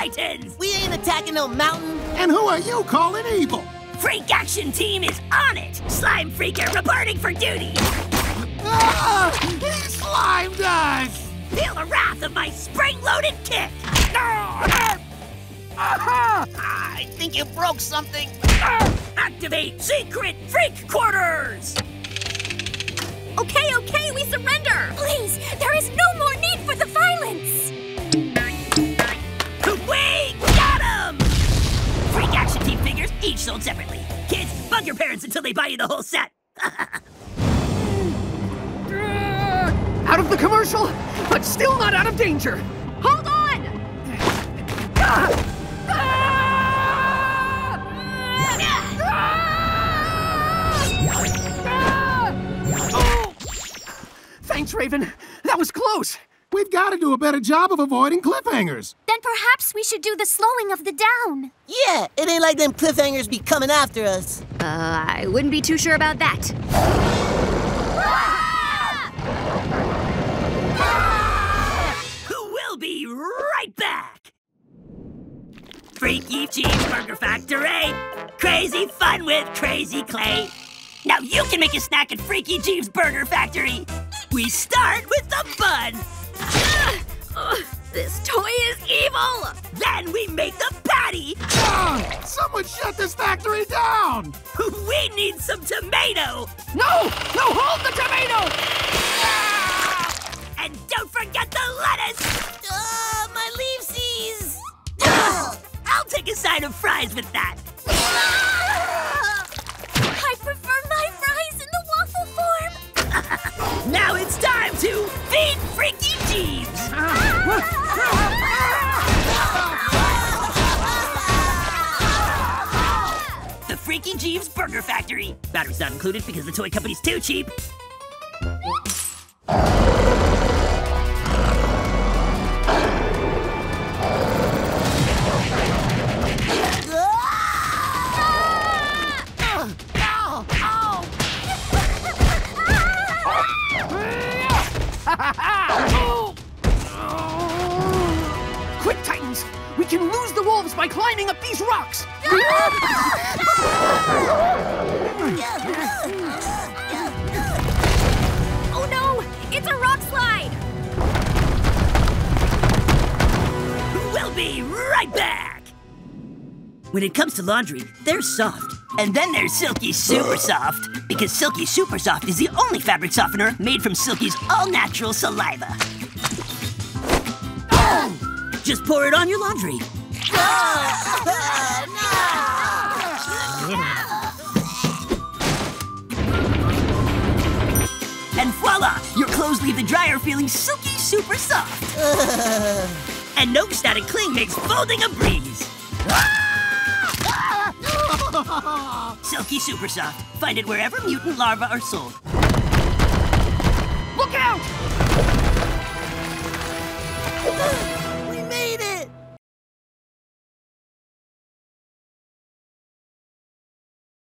Titans! We ain't attacking no mountain. And who are you calling evil? Freak Action Team is on it! Slime Freaker reporting for duty! Ah! He slimed us! Feel the wrath of my spring-loaded kick! I think you broke something. Activate Secret Freak Quarters! Okay, okay, we surrender! Please, there is no Team figures each sold separately. Kids, bug your parents until they buy you the whole set. Out of the commercial, but still not out of danger. Hold on! Thanks, Raven. That was close. We've got to do a better job of avoiding cliffhangers. Then perhaps we should do the slowing of the down. Yeah, it ain't like them cliffhangers be coming after us. Uh, I wouldn't be too sure about that. Who will be right back! Freaky Cheeseburger Factory! Crazy fun with Crazy Clay! Now you can make a snack at Freaky Cheeseburger Factory! We start with the bun! This toy is evil! Then we make the patty! Ah! Someone shut this factory down! We need some tomato! No! No, hold the tomato! And don't forget the lettuce! Uh, my leafsies. I'll take a side of fries with that! The Freaky Cheeseburger Factory. Batteries not included because the toy company's too cheap. Quick, Titans! We can lose the wolves by climbing up these rocks! Oh no! It's a rock slide! We'll be right back! When it comes to laundry, they're soft. And then there's Silky Super Soft. Because Silky Super Soft is the only fabric softener made from Silky's all natural saliva. Just pour it on your laundry. and voila! Your clothes leave the dryer feeling silky super soft. and no static cling makes folding a breeze. silky super soft. Find it wherever mutant larvae are sold. Look out!